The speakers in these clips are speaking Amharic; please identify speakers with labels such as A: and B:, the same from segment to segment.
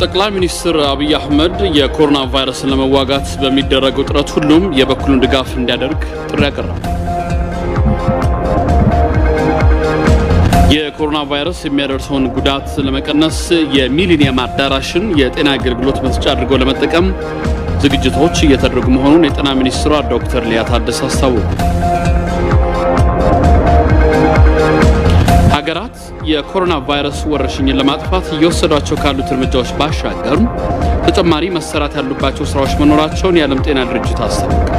A: ጠቅላይ ሚኒስትር አብይ አህመድ የኮሮና ቫይረስን ለመዋጋት በሚደረገው ጥረት ሁሉም የበኩሉን ድጋፍ እንዲያደርግ ጥሪ ያቀረቡ። የኮሮና ቫይረስ የሚያደርሰውን ጉዳት ለመቀነስ የሚሊኒየም አዳራሽን የጤና አገልግሎት መስጫ አድርገው ለመጠቀም ዝግጅቶች እየተደረጉ መሆኑን የጤና ሚኒስትሯ ዶክተር ሊያ ታደሰ አስታወቁ። ሀገራት የኮሮና ቫይረስ ወረርሽኝን ለማጥፋት እየወሰዷቸው ካሉት እርምጃዎች ባሻገር ተጨማሪ መሰራት ያሉባቸው ስራዎች መኖራቸውን የዓለም ጤና ድርጅት አስታወቀ።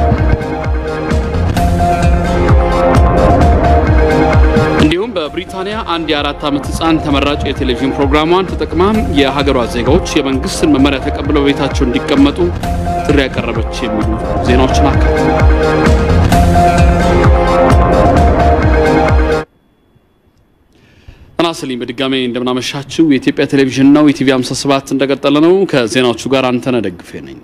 A: እንዲሁም በብሪታንያ አንድ የአራት ዓመት ህፃን ተመራጭ የቴሌቪዥን ፕሮግራሟን ተጠቅማ የሀገሯ ዜጋዎች የመንግስትን መመሪያ ተቀብለው ቤታቸው እንዲቀመጡ ጥሪ ያቀረበች የሚሉ ዜናዎችን አካት ናስልኝ በድጋሜ እንደምናመሻችው የኢትዮጵያ ቴሌቪዥን ነው። ኢቲቪ 57 እንደቀጠለ ነው። ከዜናዎቹ ጋር አንተነህ ደግፌ ነኝ።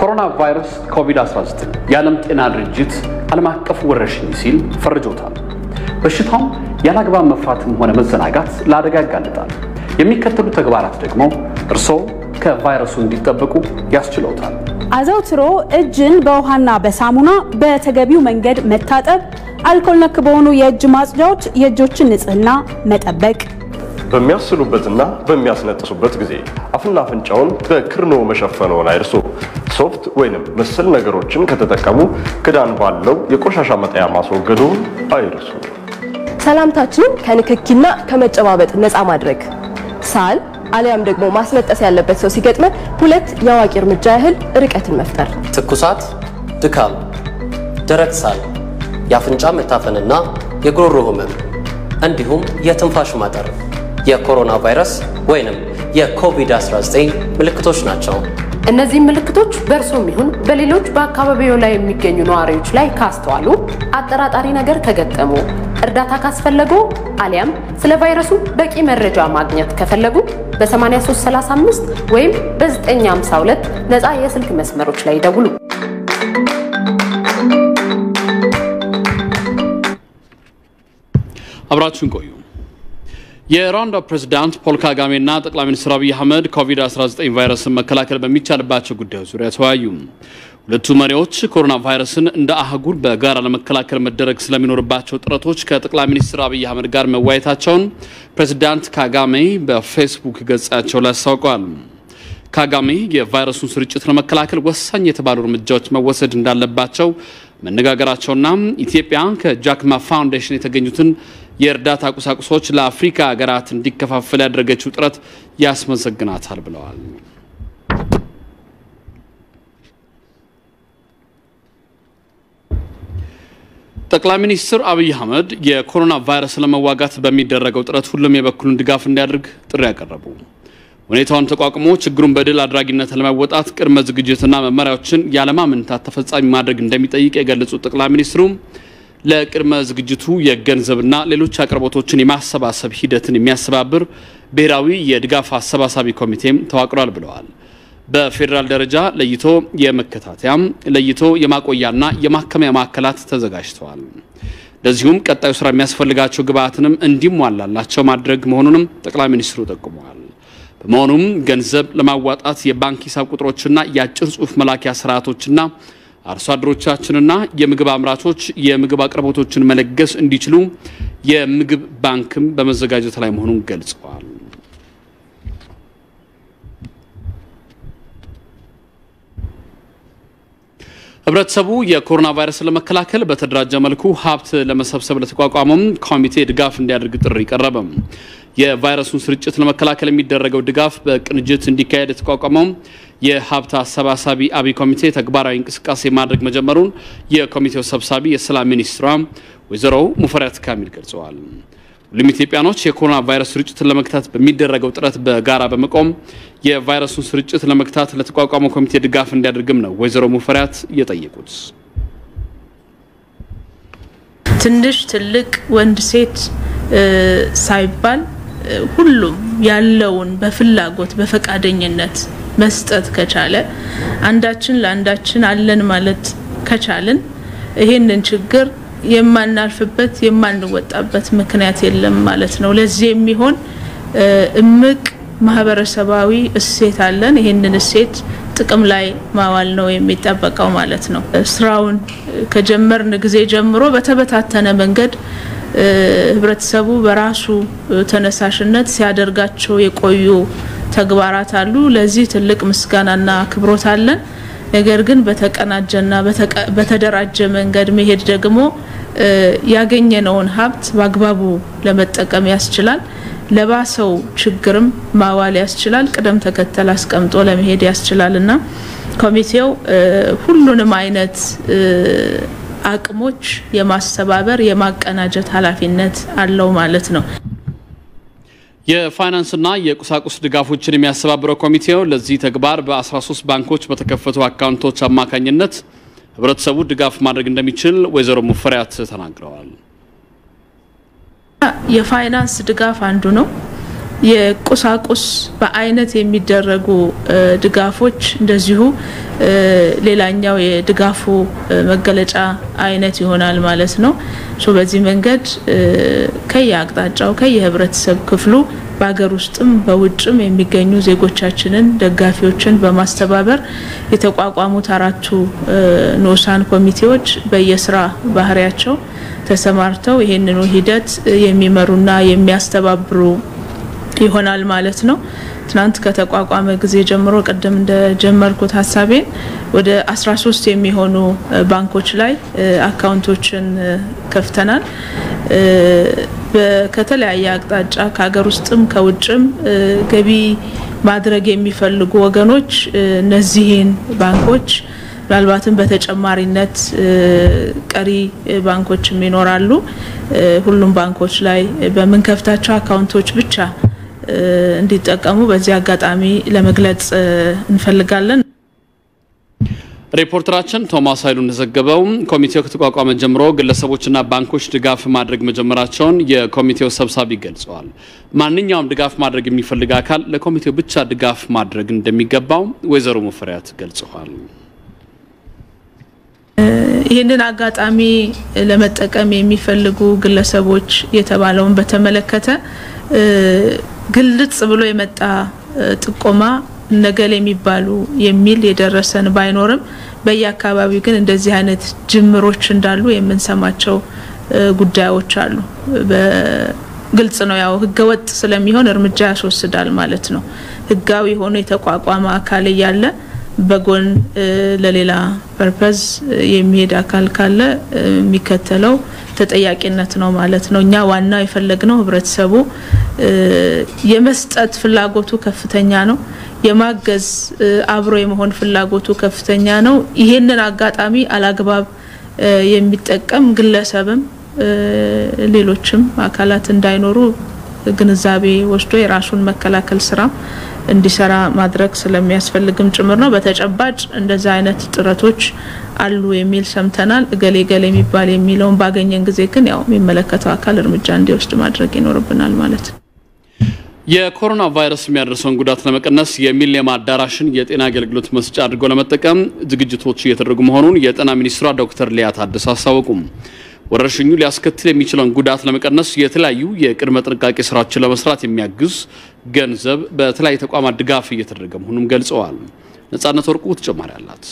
A: ኮሮና ቫይረስ ኮቪድ-19 የዓለም ጤና ድርጅት ዓለም አቀፍ ወረርሽኝ ሲል ፈርጆታል። በሽታው ያለአግባብ መፍራትም ሆነ መዘናጋት ለአደጋ ያጋልጣል። የሚከተሉ ተግባራት ደግሞ እርስዎ ከቫይረሱ እንዲጠበቁ ያስችለውታል።
B: አዘውትሮ እጅን በውሃና በሳሙና በተገቢው መንገድ መታጠብ፣ አልኮል ነክ በሆኑ የእጅ ማጽጃዎች የእጆችን ንጽህና መጠበቅ፣
C: በሚያስሉበትና በሚያስነጥሱበት ጊዜ አፍና አፍንጫውን በክርኖ መሸፈንዎን አይርሱ። ሶፍት ወይንም መሰል ነገሮችን ከተጠቀሙ ክዳን ባለው የቆሻሻ መጣያ ማስወገዱን አይርሱ።
D: ሰላምታችንን ከንክኪና ከመጨባበጥ ነፃ ማድረግ ሳል አሊያም ደግሞ ማስነጠስ ያለበት ሰው ሲገጥመን ሁለት የአዋቂ እርምጃ ያህል ርቀትን መፍጠር።
E: ትኩሳት፣ ድካም፣ ደረቅ ሳል፣ የአፍንጫ መታፈንና የጉሮሮ ህመም እንዲሁም የትንፋሽ ማጠር የኮሮና ቫይረስ ወይንም የኮቪድ-19 ምልክቶች ናቸው።
F: እነዚህ ምልክቶች በእርሶም ይሁን በሌሎች በአካባቢው ላይ የሚገኙ ነዋሪዎች ላይ ካስተዋሉ፣ አጠራጣሪ ነገር ከገጠሙ፣ እርዳታ ካስፈለጉ አሊያም ስለ ቫይረሱ በቂ መረጃ ማግኘት ከፈለጉ በ8335 ወይም በ952 ነፃ የስልክ መስመሮች ላይ ይደውሉ።
A: አብራችሁን ቆዩ። የሩዋንዳ ፕሬዝዳንት ፖል ካጋሜና ጠቅላይ ሚኒስትር አብይ አህመድ ኮቪድ-19 ቫይረስን መከላከል በሚቻልባቸው ጉዳዮች ዙሪያ ተወያዩ። ሁለቱ መሪዎች ኮሮና ቫይረስን እንደ አህጉር በጋራ ለመከላከል መደረግ ስለሚኖርባቸው ጥረቶች ከጠቅላይ ሚኒስትር አብይ አህመድ ጋር መወያየታቸውን ፕሬዝዳንት ካጋሜ በፌስቡክ ገጻቸው ላይ አስታውቀዋል። ካጋሜ የቫይረሱን ስርጭት ለመከላከል ወሳኝ የተባሉ እርምጃዎች መወሰድ እንዳለባቸው መነጋገራቸውና ኢትዮጵያ ከጃክማ ፋውንዴሽን የተገኙትን የእርዳታ ቁሳቁሶች ለአፍሪካ ሀገራት እንዲከፋፈል ያደረገችው ጥረት ያስመሰግናታል ብለዋል። ጠቅላይ ሚኒስትር አብይ አህመድ የኮሮና ቫይረስ ለመዋጋት በሚደረገው ጥረት ሁሉም የበኩሉን ድጋፍ እንዲያደርግ ጥሪ ያቀረቡ ሁኔታውን ተቋቁሞ ችግሩን በድል አድራጊነት ለመወጣት ቅድመ ዝግጅትና መመሪያዎችን ያለማመንታት ተፈጻሚ ማድረግ እንደሚጠይቅ የገለጹት ጠቅላይ ሚኒስትሩ ለቅድመ ዝግጅቱ የገንዘብና ሌሎች አቅርቦቶችን የማሰባሰብ ሂደትን የሚያስተባብር ብሔራዊ የድጋፍ አሰባሳቢ ኮሚቴም ተዋቅሯል ብለዋል። በፌዴራል ደረጃ ለይቶ የመከታተያም ለይቶ የማቆያና የማከሚያ ማዕከላት ተዘጋጅተዋል። ለዚሁም ቀጣዩ ስራ የሚያስፈልጋቸው ግብአትንም እንዲሟላላቸው ማድረግ መሆኑንም ጠቅላይ ሚኒስትሩ ጠቁመዋል። በመሆኑም ገንዘብ ለማዋጣት የባንክ ሂሳብ ቁጥሮችና የአጭር ጽሑፍ መላኪያ ስርዓቶችና አርሶ አደሮቻችንና የምግብ አምራቾች የምግብ አቅርቦቶችን መለገስ እንዲችሉ የምግብ ባንክም በመዘጋጀት ላይ መሆኑን ገልጸዋል። ህብረተሰቡ የኮሮና ቫይረስን ለመከላከል በተደራጀ መልኩ ሀብት ለመሰብሰብ ለተቋቋመም ኮሚቴ ድጋፍ እንዲያደርግ ጥሪ ቀረበ። የቫይረሱን ስርጭት ለመከላከል የሚደረገው ድጋፍ በቅንጅት እንዲካሄድ የተቋቋመው የሀብት አሰባሳቢ አብይ ኮሚቴ ተግባራዊ እንቅስቃሴ ማድረግ መጀመሩን የኮሚቴው ሰብሳቢ የሰላም ሚኒስትሯ ወይዘሮ ሙፈሪያት ካሚል ገልጸዋል። ሁሉም ኢትዮጵያኖች የኮሮና ቫይረስ ስርጭትን ለመግታት በሚደረገው ጥረት በጋራ በመቆም የቫይረሱን ስርጭት ለመግታት ለተቋቋመው ኮሚቴ ድጋፍ እንዲያደርግም ነው ወይዘሮ ሙፈሪያት የጠየቁት።
G: ትንሽ፣ ትልቅ፣ ወንድ፣ ሴት ሳይባል ሁሉም ያለውን በፍላጎት በፈቃደኝነት መስጠት ከቻለ አንዳችን ለአንዳችን አለን ማለት ከቻልን ይሄንን ችግር የማናልፍበት የማንወጣበት ምክንያት የለም ማለት ነው። ለዚህ የሚሆን እምቅ ማህበረሰባዊ እሴት አለን። ይህንን እሴት ጥቅም ላይ ማዋል ነው የሚጠበቀው ማለት ነው። ስራውን ከጀመርን ጊዜ ጀምሮ በተበታተነ መንገድ ህብረተሰቡ በራሱ ተነሳሽነት ሲያደርጋቸው የቆዩ ተግባራት አሉ። ለዚህ ትልቅ ምስጋናና አክብሮት አለን። ነገር ግን በተቀናጀና በተደራጀ መንገድ መሄድ ደግሞ ያገኘነውን ሀብት በአግባቡ ለመጠቀም ያስችላል። ለባሰው ችግርም ማዋል ያስችላል። ቅደም ተከተል አስቀምጦ ለመሄድ ያስችላል እና ኮሚቴው ሁሉንም አይነት አቅሞች የማስተባበር የማቀናጀት ኃላፊነት አለው ማለት ነው።
A: የፋይናንስና የቁሳቁስ ድጋፎችን የሚያስተባብረው ኮሚቴው ለዚህ ተግባር በ13 ባንኮች በተከፈቱ አካውንቶች አማካኝነት ህብረተሰቡ ድጋፍ ማድረግ እንደሚችል ወይዘሮ ሙፈሪያት ተናግረዋል።
G: የፋይናንስ ድጋፍ አንዱ ነው። የቁሳቁስ በአይነት የሚደረጉ ድጋፎች እንደዚሁ ሌላኛው የድጋፉ መገለጫ አይነት ይሆናል ማለት ነው። በዚህ መንገድ ከየአቅጣጫው ከየህብረተሰብ ክፍሉ በሀገር ውስጥም በውጭም የሚገኙ ዜጎቻችንን ደጋፊዎችን በማስተባበር የተቋቋሙት አራቱ ንዑሳን ኮሚቴዎች በየስራ ባህሪያቸው ተሰማርተው ይህንኑ ሂደት የሚመሩና የሚያስተባብሩ ይሆናል ማለት ነው። ትናንት ከተቋቋመ ጊዜ ጀምሮ ቅድም እንደጀመርኩት ሀሳቤን ወደ 13 የሚሆኑ ባንኮች ላይ አካውንቶችን ከፍተናል። ከተለያየ አቅጣጫ ከሀገር ውስጥም ከውጭም ገቢ ማድረግ የሚፈልጉ ወገኖች እነዚህን ባንኮች ምናልባትም በተጨማሪነት ቀሪ ባንኮችም ይኖራሉ። ሁሉም ባንኮች ላይ በምንከፍታቸው አካውንቶች ብቻ እንዲጠቀሙ በዚህ አጋጣሚ ለመግለጽ እንፈልጋለን።
A: ሪፖርተራችን ቶማስ ኃይሉ እንደዘገበው ኮሚቴው ከተቋቋመ ጀምሮ ግለሰቦችና ባንኮች ድጋፍ ማድረግ መጀመራቸውን የኮሚቴው ሰብሳቢ ገልጸዋል። ማንኛውም ድጋፍ ማድረግ የሚፈልግ አካል ለኮሚቴው ብቻ ድጋፍ ማድረግ እንደሚገባው ወይዘሮ ሙፈሪያት ገልጸዋል።
G: ይህንን አጋጣሚ ለመጠቀም የሚፈልጉ ግለሰቦች የተባለውን በተመለከተ ግልጽ ብሎ የመጣ ጥቆማ ነገል የሚባሉ የሚል የደረሰን ባይኖርም በየአካባቢው ግን እንደዚህ አይነት ጅምሮች እንዳሉ የምንሰማቸው ጉዳዮች አሉ። ግልጽ ነው። ያው ህገወጥ ስለሚሆን እርምጃ ያስወስዳል ማለት ነው። ህጋዊ ሆኖ የተቋቋመ አካል እያለ በጎን ለሌላ purpose የሚሄድ አካል ካለ የሚከተለው ተጠያቂነት ነው ማለት ነው። እኛ ዋናው የፈለግነው ህብረተሰቡ የመስጠት ፍላጎቱ ከፍተኛ ነው። የማገዝ አብሮ የመሆን ፍላጎቱ ከፍተኛ ነው። ይሄንን አጋጣሚ አላግባብ የሚጠቀም ግለሰብም ሌሎችም አካላት እንዳይኖሩ ግንዛቤ ወስዶ የራሱን መከላከል ስራ እንዲሰራ ማድረግ ስለሚያስፈልግም ጭምር ነው። በተጨባጭ እንደዛ አይነት ጥረቶች አሉ የሚል ሰምተናል። እገሌ ገሌ የሚባል የሚለውን ባገኘን ጊዜ ግን ያው የሚመለከተው አካል እርምጃ እንዲወስድ ማድረግ ይኖርብናል ማለት ነው።
A: የኮሮና ቫይረስ የሚያደርሰውን ጉዳት ለመቀነስ የሚሊኒየም አዳራሽን የጤና አገልግሎት መስጫ አድርጎ ለመጠቀም ዝግጅቶች እየተደረጉ መሆኑን የጤና ሚኒስትሯ ዶክተር ሊያ ታደሰ አስታወቁም። ወረርሽኙ ሊያስከትል የሚችለውን ጉዳት ለመቀነስ የተለያዩ የቅድመ ጥንቃቄ ስራዎችን ለመስራት የሚያግዝ ገንዘብ በተለያዩ ተቋማት ድጋፍ እየተደረገ መሆኑን ገልጸዋል። ነጻነት ወርቁ ተጨማሪ አላት።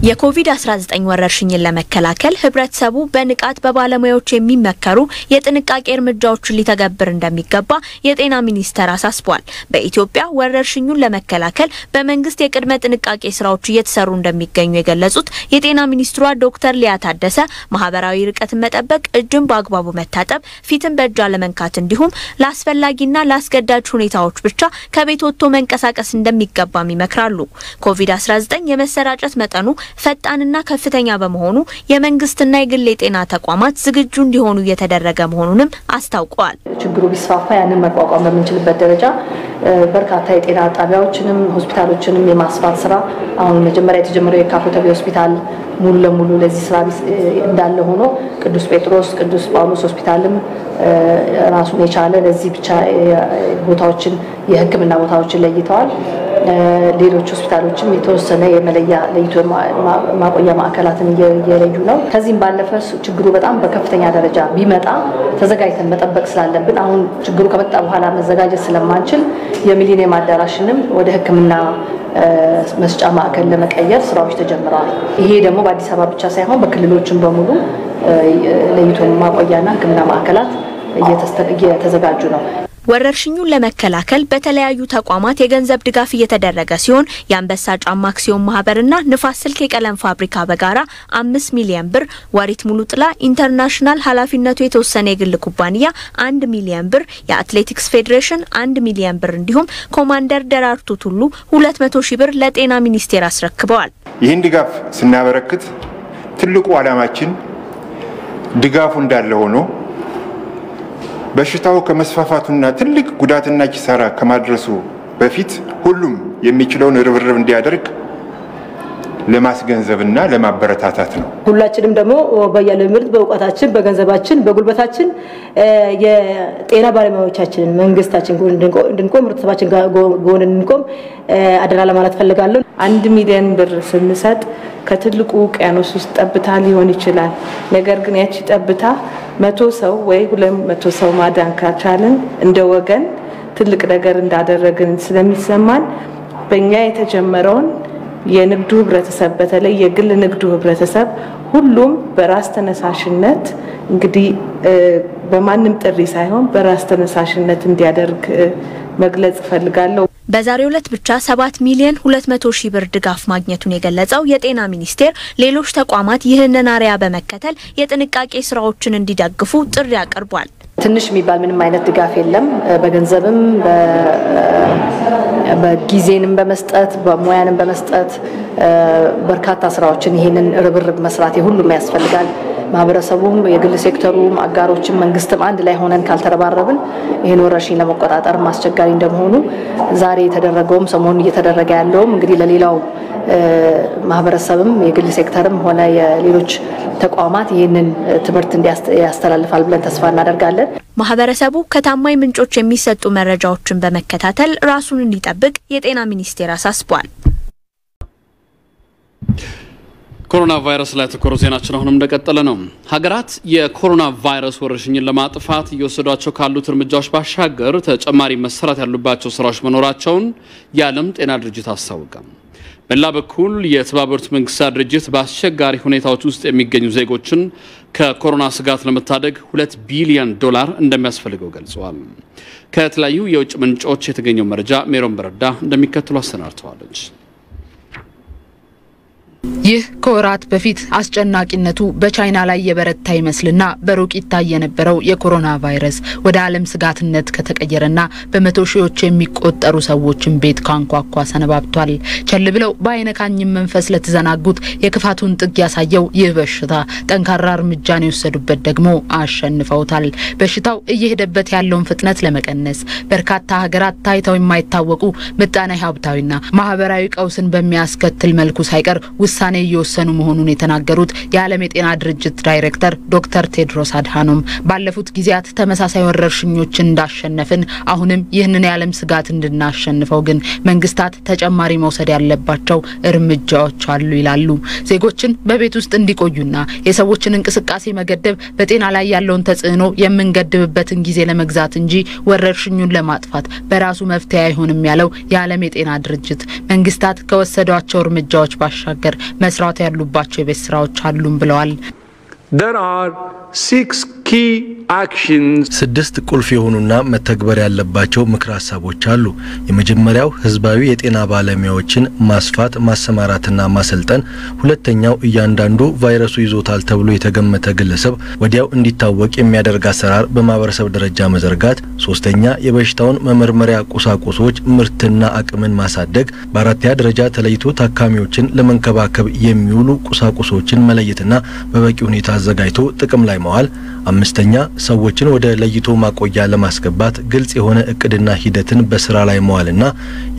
H: የኮቪድ-19 ወረርሽኝን ለመከላከል ህብረተሰቡ በንቃት በባለሙያዎች የሚመከሩ የጥንቃቄ እርምጃዎችን ሊተገብር እንደሚገባ የጤና ሚኒስቴር አሳስቧል። በኢትዮጵያ ወረርሽኙን ለመከላከል በመንግስት የቅድመ ጥንቃቄ ስራዎች እየተሰሩ እንደሚገኙ የገለጹት የጤና ሚኒስትሯ ዶክተር ሊያ ታደሰ ማህበራዊ ርቀትን መጠበቅ፣ እጅን በአግባቡ መታጠብ፣ ፊትን በእጅ አለመንካት እንዲሁም ለአስፈላጊና ለአስገዳጅ ሁኔታዎች ብቻ ከቤት ወጥቶ መንቀሳቀስ እንደሚገባም ይመክራሉ። ኮቪድ-19 የመሰራጨት መጠኑ ፈጣንና ከፍተኛ በመሆኑ የመንግስትና የግል የጤና ተቋማት ዝግጁ እንዲሆኑ እየተደረገ መሆኑንም አስታውቀዋል።
I: ችግሩ ቢስፋፋ ያንን መቋቋም በምንችልበት ደረጃ በርካታ የጤና ጣቢያዎችንም ሆስፒታሎችንም የማስፋት ስራ አሁን መጀመሪያ የተጀመረው የካኮተቤ ሆስፒታል ሙሉ ለሙሉ ለዚህ ስራ እንዳለ ሆኖ ቅዱስ ጴጥሮስ፣ ቅዱስ ጳውሎስ ሆስፒታልም ራሱን የቻለ ለዚህ ብቻ ቦታዎችን የሕክምና ቦታዎችን ለይተዋል። ሌሎች ሆስፒታሎችም የተወሰነ የመለያ ለይቶ ማቆያ ማዕከላትን እየለዩ ነው። ከዚህም ባለፈ ችግሩ በጣም በከፍተኛ ደረጃ ቢመጣ ተዘጋጅተን መጠበቅ ስላለብን አሁን ችግሩ ከመጣ በኋላ መዘጋጀት ስለማንችል የሚሊኒየም አዳራሽንም ወደ ሕክምና መስጫ ማዕከል ለመቀየር ስራዎች ተጀምረዋል። ይሄ ደግሞ በአዲስ አበባ ብቻ ሳይሆን በክልሎችም በሙሉ ለይቶ ማቆያና ሕክምና ማዕከላት እየተዘጋጁ ነው።
H: ወረርሽኙን ለመከላከል በተለያዩ ተቋማት የገንዘብ ድጋፍ እየተደረገ ሲሆን የአንበሳ ጫማ አክሲዮን ማህበርና ንፋስ ስልክ የቀለም ፋብሪካ በጋራ አምስት ሚሊዮን ብር፣ ወሪት ሙሉ ጥላ ኢንተርናሽናል ኃላፊነቱ የተወሰነ የግል ኩባንያ አንድ ሚሊዮን ብር፣ የአትሌቲክስ ፌዴሬሽን አንድ ሚሊዮን ብር እንዲሁም ኮማንደር ደራርቱ ቱሉ ሁለት መቶ ሺህ ብር ለጤና ሚኒስቴር አስረክበዋል።
J: ይህን ድጋፍ ስናበረክት ትልቁ ዓላማችን ድጋፉ እንዳለ ሆኖ በሽታው ከመስፋፋቱና ትልቅ ጉዳትና ኪሳራ ከማድረሱ በፊት ሁሉም የሚችለውን ርብርብ እንዲያደርግ ለማስገንዘብና ለማበረታታት ነው።
K: ሁላችንም ደግሞ በያለን ምርት በእውቀታችን፣ በገንዘባችን፣ በጉልበታችን የጤና ባለሙያዎቻችንን መንግስታችን ጎን እንድንቆም ህብረተሰባችን ጎን እንድንቆም አደራ ለማለት ፈልጋለሁ።
L: አንድ ሚሊዮን ብር ስንሰጥ ከትልቁ ውቅያኖስ ውስጥ ጠብታ ሊሆን ይችላል። ነገር ግን ያቺ ጠብታ መቶ ሰው ወይ ሁለት መቶ ሰው ማዳን ካቻልን እንደ ወገን ትልቅ ነገር እንዳደረግን ስለሚሰማን በእኛ የተጀመረውን የንግዱ ህብረተሰብ በተለይ የግል ንግዱ ህብረተሰብ ሁሉም በራስ ተነሳሽነት እንግዲህ በማንም ጥሪ ሳይሆን በራስ ተነሳሽነት እንዲያደርግ መግለጽ እፈልጋለሁ።
H: በዛሬው ዕለት ብቻ ሰባት ሚሊዮን ሁለት መቶ ሺህ ብር ድጋፍ ማግኘቱን የገለጸው የጤና ሚኒስቴር ሌሎች ተቋማት ይህንን አርያ በመከተል የጥንቃቄ ስራዎችን እንዲደግፉ ጥሪ አቅርቧል።
I: ትንሽ የሚባል ምንም አይነት ድጋፍ የለም። በገንዘብም በጊዜንም በመስጠት በሙያንም በመስጠት በርካታ ስራዎችን ይህንን ርብርብ መስራት የሁሉም ያስፈልጋል። ማህበረሰቡም፣ የግል ሴክተሩም፣ አጋሮችም መንግስትም አንድ ላይ ሆነን ካልተረባረብን ይህን ወረርሽኝ ለመቆጣጠር አስቸጋሪ እንደመሆኑ ዛሬ የተደረገውም ሰሞኑን እየተደረገ ያለውም እንግዲህ ለሌላው ማህበረሰብም የግል ሴክተርም ሆነ የሌሎች ተቋማት ይህንን ትምህርት ያስተላልፋል ብለን ተስፋ እናደርጋለን።
H: ማህበረሰቡ ከታማኝ ምንጮች የሚሰጡ መረጃዎችን በመከታተል ራሱን እንዲጠብቅ የጤና ሚኒስቴር አሳስቧል።
A: ኮሮና ቫይረስ ላይ ያተኮረው ዜናችን አሁንም እንደቀጠለ ነው። ሀገራት የኮሮና ቫይረስ ወረርሽኝን ለማጥፋት እየወሰዷቸው ካሉት እርምጃዎች ባሻገር ተጨማሪ መሰራት ያሉባቸው ስራዎች መኖራቸውን የዓለም ጤና ድርጅት አስታወቀ። በሌላ በኩል የተባበሩት መንግስታት ድርጅት በአስቸጋሪ ሁኔታዎች ውስጥ የሚገኙ ዜጎችን ከኮሮና ስጋት ለመታደግ ሁለት ቢሊዮን ዶላር እንደሚያስፈልገው ገልጸዋል። ከተለያዩ የውጭ ምንጮች የተገኘው መረጃ ሜሮን በረዳ እንደሚከተሉ አሰናድተዋለች።
M: ይህ ከወራት በፊት አስጨናቂነቱ በቻይና ላይ የበረታ ይመስልና በሩቅ ይታይ የነበረው የኮሮና ቫይረስ ወደ ዓለም ስጋትነት ከተቀየረና በመቶ ሺዎች የሚቆጠሩ ሰዎችን ቤት ካንኳኳ ሰነባብቷል። ቸል ብለው በአይነካኝም መንፈስ ለተዘናጉት የክፋቱን ጥግ ያሳየው ይህ በሽታ ጠንካራ እርምጃን የወሰዱበት ደግሞ አሸንፈውታል። በሽታው እየሄደበት ያለውን ፍጥነት ለመቀነስ በርካታ ሀገራት ታይተው የማይታወቁ ምጣኔ ሀብታዊና ማህበራዊ ቀውስን በሚያስከትል መልኩ ሳይቀር ውሳኔ እየወሰኑ መሆኑን የተናገሩት የዓለም የጤና ድርጅት ዳይሬክተር ዶክተር ቴድሮስ አድሃኖም ባለፉት ጊዜያት ተመሳሳይ ወረርሽኞችን እንዳሸነፍን አሁንም ይህንን የዓለም ስጋት እንድናሸንፈው ግን መንግስታት ተጨማሪ መውሰድ ያለባቸው እርምጃዎች አሉ ይላሉ። ዜጎችን በቤት ውስጥ እንዲቆዩና የሰዎችን እንቅስቃሴ መገደብ በጤና ላይ ያለውን ተጽዕኖ የምንገድብበትን ጊዜ ለመግዛት እንጂ ወረርሽኙን ለማጥፋት በራሱ መፍትሄ አይሆንም ያለው የዓለም የጤና ድርጅት መንግስታት ከወሰዷቸው እርምጃዎች ባሻገር መስራት ያሉባቸው የቤት ስራዎች አሉም ብለዋል።
N: ስድስት ቁልፍ የሆኑና መተግበር ያለባቸው ምክር ሀሳቦች አሉ። የመጀመሪያው ህዝባዊ የጤና ባለሙያዎችን ማስፋት ማሰማራትና ማሰልጠን። ሁለተኛው እያንዳንዱ ቫይረሱ ይዞታል ተብሎ የተገመተ ግለሰብ ወዲያው እንዲታወቅ የሚያደርግ አሰራር በማህበረሰብ ደረጃ መዘርጋት። ሶስተኛ የበሽታውን መመርመሪያ ቁሳቁሶች ምርትና አቅምን ማሳደግ። በአራተኛ ደረጃ ተለይቶ ታካሚዎችን ለመንከባከብ የሚውሉ ቁሳቁሶችን መለየትና በበቂ ሁኔታ አዘጋጅቶ ጥቅም ላይ መዋል፣ አምስተኛ ሰዎችን ወደ ለይቶ ማቆያ ለማስገባት ግልጽ የሆነ እቅድና ሂደትን በስራ ላይ መዋልና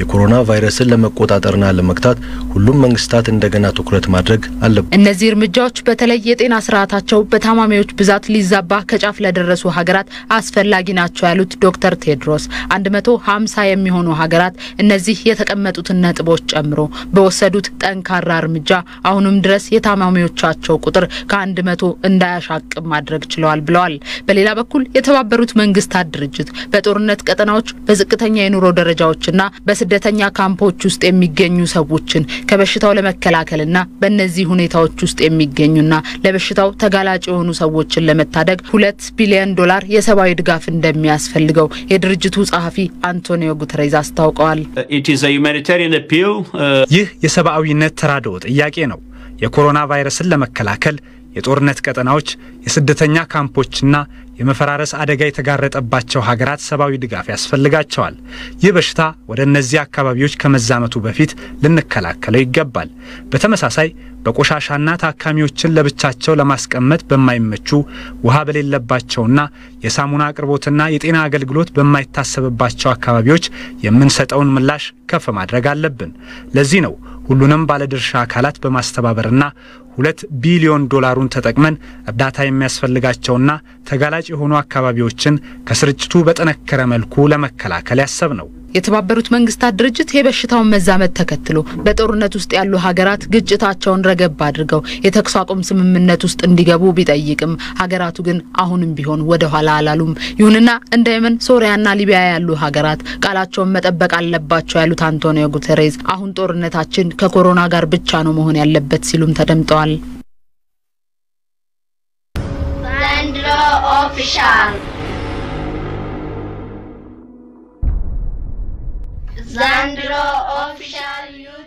N: የኮሮና ቫይረስን ለመቆጣጠርና ለመግታት ሁሉም መንግስታት እንደገና ትኩረት ማድረግ አለበት።
M: እነዚህ እርምጃዎች በተለይ የጤና ስርዓታቸው በታማሚዎች ብዛት ሊዛባ ከጫፍ ለደረሱ ሀገራት አስፈላጊ ናቸው ያሉት ዶክተር ቴድሮስ 150 የሚሆኑ ሀገራት እነዚህ የተቀመጡትን ነጥቦች ጨምሮ በወሰዱት ጠንካራ እርምጃ አሁንም ድረስ የታማሚዎቻቸው ቁጥር ከአንድ መቶ እንዳያሻቅብ ማድረግ ችለዋል ብለዋል። በሌላ በኩል የተባበሩት መንግስታት ድርጅት በጦርነት ቀጠናዎች በዝቅተኛ የኑሮ ደረጃዎችና በስደተኛ ካምፖች ውስጥ የሚገኙ ሰዎችን ከበሽታው ለመከላከልና በእነዚህ ሁኔታዎች ውስጥ የሚገኙና ለበሽታው ተጋላጭ የሆኑ ሰዎችን ለመታደግ ሁለት ቢሊዮን ዶላር የሰብአዊ ድጋፍ እንደሚያስፈልገው የድርጅቱ ጸሐፊ አንቶኒዮ ጉተሬዝ አስታውቀዋል።
O: ይህ የሰብአዊነት ተራድኦ ጥያቄ ነው። የኮሮና ቫይረስን ለመከላከል የጦርነት ቀጠናዎች፣ የስደተኛ ካምፖችና የመፈራረስ አደጋ የተጋረጠባቸው ሀገራት ሰብአዊ ድጋፍ ያስፈልጋቸዋል። ይህ በሽታ ወደ እነዚህ አካባቢዎች ከመዛመቱ በፊት ልንከላከለው ይገባል። በተመሳሳይ በቆሻሻና ታካሚዎችን ለብቻቸው ለማስቀመጥ በማይመቹ ውሃ በሌለባቸውና የሳሙና አቅርቦትና የጤና አገልግሎት በማይታሰብባቸው አካባቢዎች የምንሰጠውን ምላሽ ከፍ ማድረግ አለብን። ለዚህ ነው ሁሉንም ባለድርሻ አካላት በማስተባበርና ሁለት ቢሊዮን ዶላሩን ተጠቅመን እርዳታ የሚያስፈልጋቸውና ተጋላጭ የሆኑ አካባቢዎችን ከስርጭቱ በጠነከረ መልኩ ለመከላከል ያሰብ ነው።
M: የተባበሩት መንግስታት ድርጅት የበሽታውን መዛመት ተከትሎ በጦርነት ውስጥ ያሉ ሀገራት ግጭታቸውን ረገብ አድርገው የተኩስ አቁም ስምምነት ውስጥ እንዲገቡ ቢጠይቅም ሀገራቱ ግን አሁንም ቢሆን ወደ ኋላ አላሉም። ይሁንና እንደ የመን፣ ሶሪያና ሊቢያ ያሉ ሀገራት ቃላቸውን መጠበቅ አለባቸው ያሉት አንቶኒዮ ጉተሬዝ አሁን ጦርነታችን ከኮሮና ጋር ብቻ ነው መሆን ያለበት ሲሉም ተደምጠዋል።
P: Zandro, official